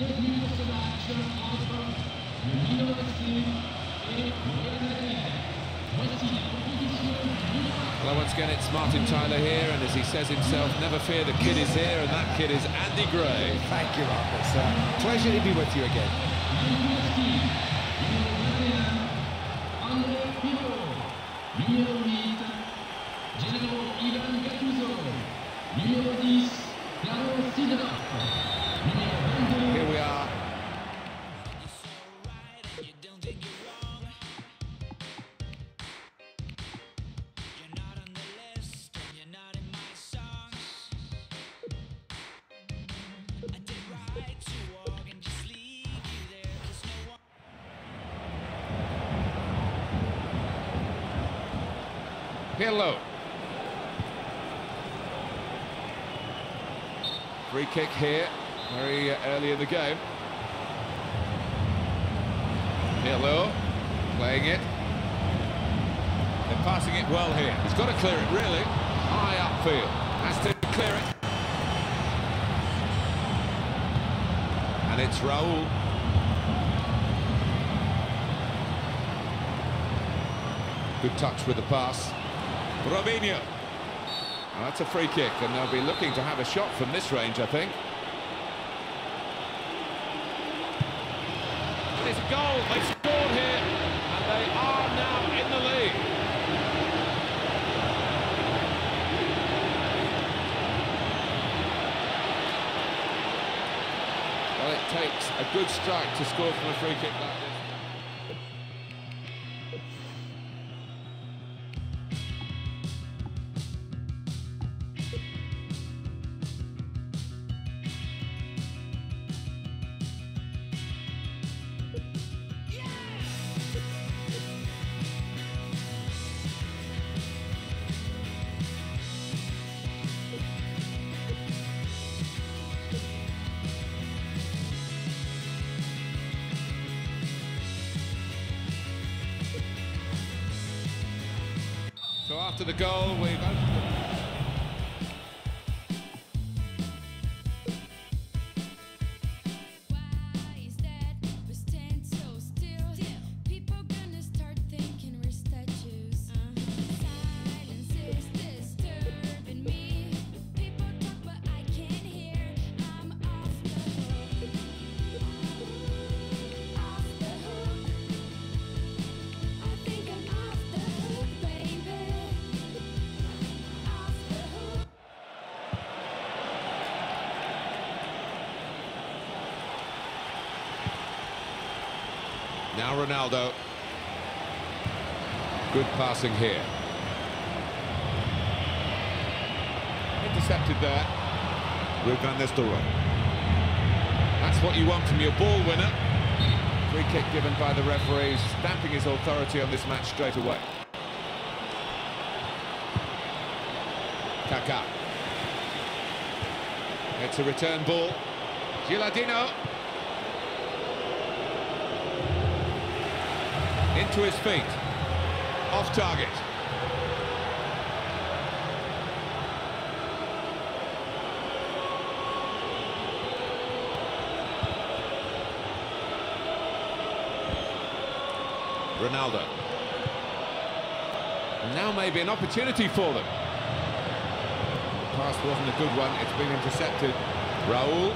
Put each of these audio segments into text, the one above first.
Well, once again, it's Martin Tyler here, and as he says himself, never fear, the kid is here, and that kid is Andy Gray. Thank you, Marcus. Uh, pleasure to be with you again. Pirlo. Free kick here, very early in the game. Pirlo playing it. They're passing it well here. He's got to clear it really. High upfield. Has to clear it. And it's Raul. Good touch with the pass. Robinho. Well, that's a free kick, and they'll be looking to have a shot from this range, I think. And it's a goal. They've scored here, and they are now in the lead. Well, it takes a good strike to score from a free kick like this. So after the goal, we've opened the... Now Ronaldo. Good passing here. Intercepted there. With Van Nistelrooy. That's what you want from your ball winner. Free kick given by the referee, stamping his authority on this match straight away. Kaká. It's a return ball. Gilardino. Into his feet. Off target. Ronaldo. Now maybe an opportunity for them. The pass wasn't a good one, it's been intercepted. Raul.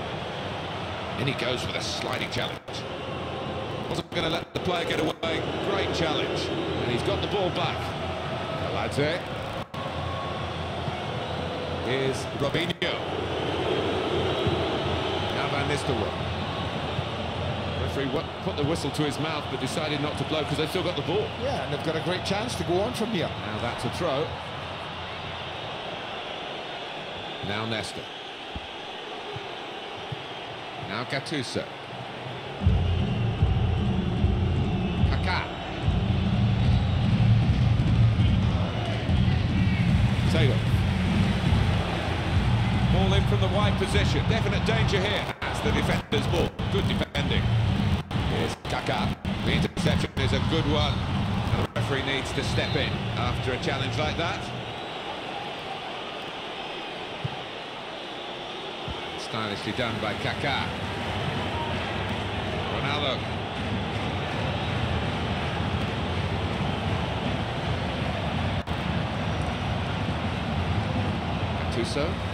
And he goes for a sliding challenge. Wasn't going to let the player get away. Great challenge. And he's got the ball back. Kaladze. Here's Robinho. Now Van Nistelrooy. Referee put the whistle to his mouth but decided not to blow because they've still got the ball. Yeah, and they've got a great chance to go on from here. Now that's a throw. Now Nesta. Now Gattuso. Definite danger here. That's the defender's ball. Good defending. Here's Kaka. The interception is a good one. And the referee needs to step in after a challenge like that. Stylishly done by Kaka. Ronaldo. Tuso.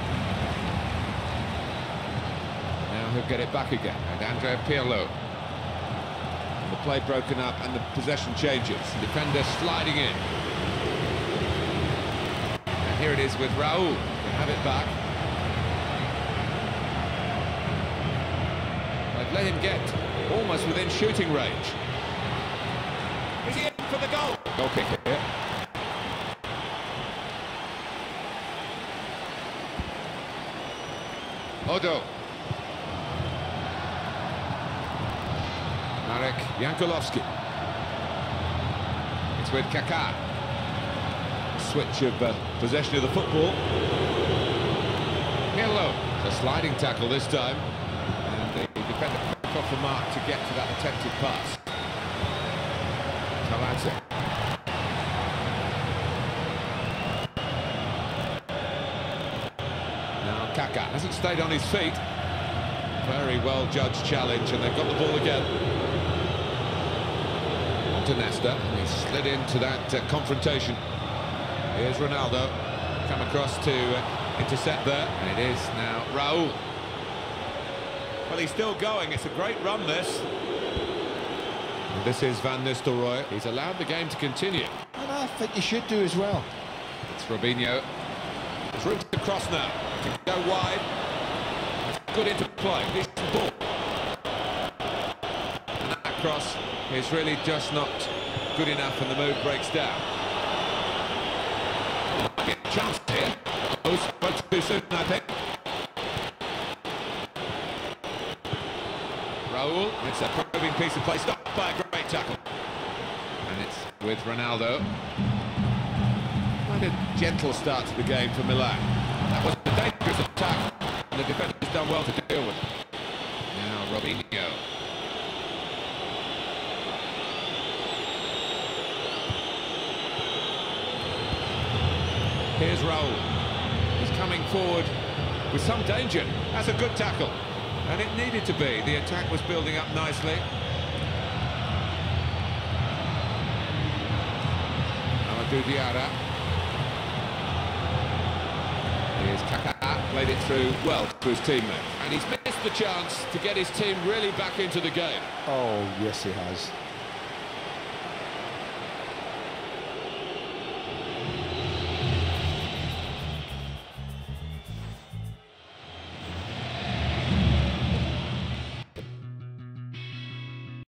He'll get it back again, and Andrea Pirlo. And the play broken up, and the possession changes. The defender sliding in. And here it is with Raul. They have it back. They've let him get almost within shooting range. Is he in for the goal? Goal kick here. Oddo. Marek Jankulovski. It's with Kaká. Switch of uh, possession of the football. Pirlo. A sliding tackle this time. And the defender back off the mark to get to that attempted pass. Kaladze. Now Kaká hasn't stayed on his feet. Very well judged challenge, and they've got the ball again. On to Nesta, and he slid into that uh, confrontation. Here's Ronaldo, come across to uh, intercept there, and it is now Raul. Well, he's still going. It's a great run, this. And this is Van Nistelrooy. He's allowed the game to continue. And I think you should do as well. It's Robinho. It's room to cross now. To go wide. Good. This ball. And that cross is really just not good enough and the move breaks down. Get chance here. Oh, spoke too soon, I think. Raul, it's a probing piece of play, stopped by a great tackle. And it's with Ronaldo. A gentle start to the game for Milan. That was a dangerous attack, the defender's done well to deal with it. Now Robinho. Here's Raul. He's coming forward with some danger. That's a good tackle. And it needed to be. The attack was building up nicely. Amadou Diarra. Here's Kaká, played it through well to his teammate. And he's missed the chance to get his team really back into the game. Oh, yes, he has.